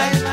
I.